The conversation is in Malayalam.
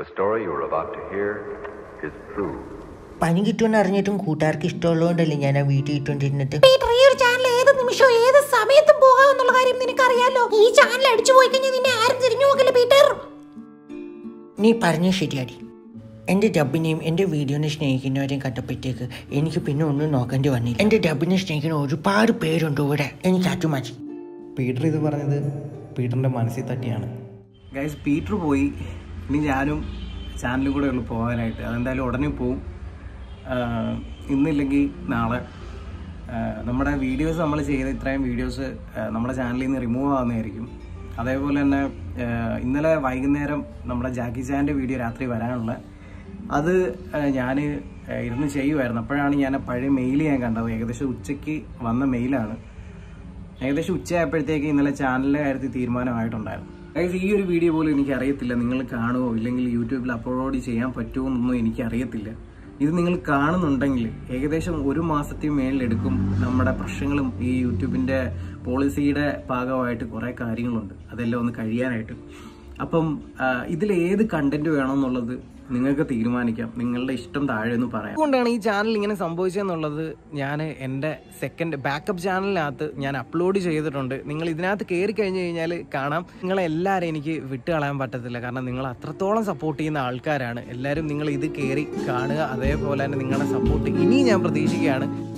The story you're about to hear is true. പനി കിട്ടുമെന്ന് അറിഞ്ഞിട്ടും കൂട്ടുകാർക്ക് ഇഷ്ടമുള്ളതുകൊണ്ടല്ലേ ഞാൻ ആ വീട്ടിൽ ഇട്ടുകൊണ്ടിരുന്നിട്ട് പീറ്റർ ഈ ഒരു ചാനൽ ഏത് നിമിഷവും ഏത് സമയത്തും പോകാമെന്നുള്ള കാര്യം നിനക്കറിയാലോ? ഈ ചാനൽ അടിച്ചു പോയി കഴിഞ്ഞാൽ നിന്നെ ആരും തിരിഞ്ഞു നോക്കില്ല പീറ്റർ. നീ പറഞ്ഞ ശരിയാടി. എന്റെ ഡബിനെയും എന്റെ വീഡിയോനെ സ്നേഹിക്കുന്നവരെയും കണ്ടപ്പോഴത്തേക്ക് എനിക്ക് പിന്നെ ഒന്നും നോക്കേണ്ടി വന്നില്ല. എന്റെ ഡബിനെ സ്നേഹിക്കുന്ന ഒരുപാട് പേരുണ്ട് ഇവിടെ. എനിക്ക് അറ്റുമാറ്റി പീറ്റർ ഇത് പറഞ്ഞത് പീറ്ററിന്റെ മനസ്സിൽ തട്ടിയാണ്. ഗൈസ് പീറ്റർ പോയി. ഇനി ഞാനും ചാനലും കൂടെ ഉള്ളു പോകാനായിട്ട്. അതെന്തായാലും ഉടനെ പോവും. ഇന്നില്ലെങ്കിൽ നാളെ. നമ്മുടെ വീഡിയോസ് നമ്മൾ ചെയ്ത ഇത്രയും വീഡിയോസ് നമ്മുടെ ചാനലിൽ നിന്ന് റിമൂവ് ആവുന്നതായിരിക്കും. അതേപോലെ തന്നെ ഇന്നലെ വൈകുന്നേരം നമ്മുടെ ജാക്കി ചാന്റെ വീഡിയോ രാത്രി വരാനുള്ള. അത് ഞാൻ ഇരുന്ന് ചെയ്യുമായിരുന്നു അപ്പോഴാണ് ഞാൻ പഴയ മെയിൽ ഞാൻ കണ്ടത്. ഏകദേശം ഉച്ചയ്ക്ക് വന്ന മെയിലാണ് ഏകദേശം ഉച്ചയായപ്പോഴത്തേക്ക് ഇന്നലെ ചാനലിന്റെ കാര്യത്തിൽ തീരുമാനമായിട്ടുണ്ടായിരുന്നു. അതായത് ഈ ഒരു വീഡിയോ പോലും എനിക്ക് അറിയത്തില്ല നിങ്ങൾ കാണുമോ ഇല്ലെങ്കിൽ യൂട്യൂബിൽ അപ്ലോഡ് ചെയ്യാൻ പറ്റുമോ എന്നൊന്നും എനിക്ക് അറിയത്തില്ല ഇത് നിങ്ങൾ കാണുന്നുണ്ടെങ്കിൽ ഏകദേശം ഒരു മാസത്തിന് മേളിലെടുക്കും നമ്മുടെ പ്രശ്നങ്ങളും ഈ യൂട്യൂബിന്റെ പോളിസിയുടെ ഭാഗമായിട്ട് കുറേ കാര്യങ്ങളുണ്ട്. അതെല്ലാം ഒന്ന് കഴിയാനായിട്ട്. അപ്പം ഇതിൽ ഏത് കണ്ടന്റ് വേണമെന്നുള്ളത് നിങ്ങൾക്ക് തീരുമാനിക്കാം. നിങ്ങളുടെ ഇഷ്ടം താഴെ എന്ന് പറയാം. അതുകൊണ്ടാണ് ഈ ചാനൽ ഇങ്ങനെ സംഭവിച്ചതെന്നുള്ളത് ഞാൻ എന്റെ സെക്കൻഡ് ബാക്കപ്പ് ചാനലിനകത്ത് ഞാൻ അപ്ലോഡ് ചെയ്തിട്ടുണ്ട്. നിങ്ങൾ ഇതിനകത്ത് കയറി കഴിഞ്ഞ് കഴിഞ്ഞാൽ കാണാം. നിങ്ങളെ എല്ലാവരും എനിക്ക് വിട്ട് കളയാൻ പറ്റത്തില്ല. കാരണം നിങ്ങൾ അത്രത്തോളം സപ്പോർട്ട് ചെയ്യുന്ന ആൾക്കാരാണ്. എല്ലാവരും നിങ്ങൾ ഇത് കയറി കാണുക. അതേപോലെ തന്നെ നിങ്ങളുടെ സപ്പോർട്ട് ഇനിയും ഞാൻ പ്രതീക്ഷിക്കുകയാണ്.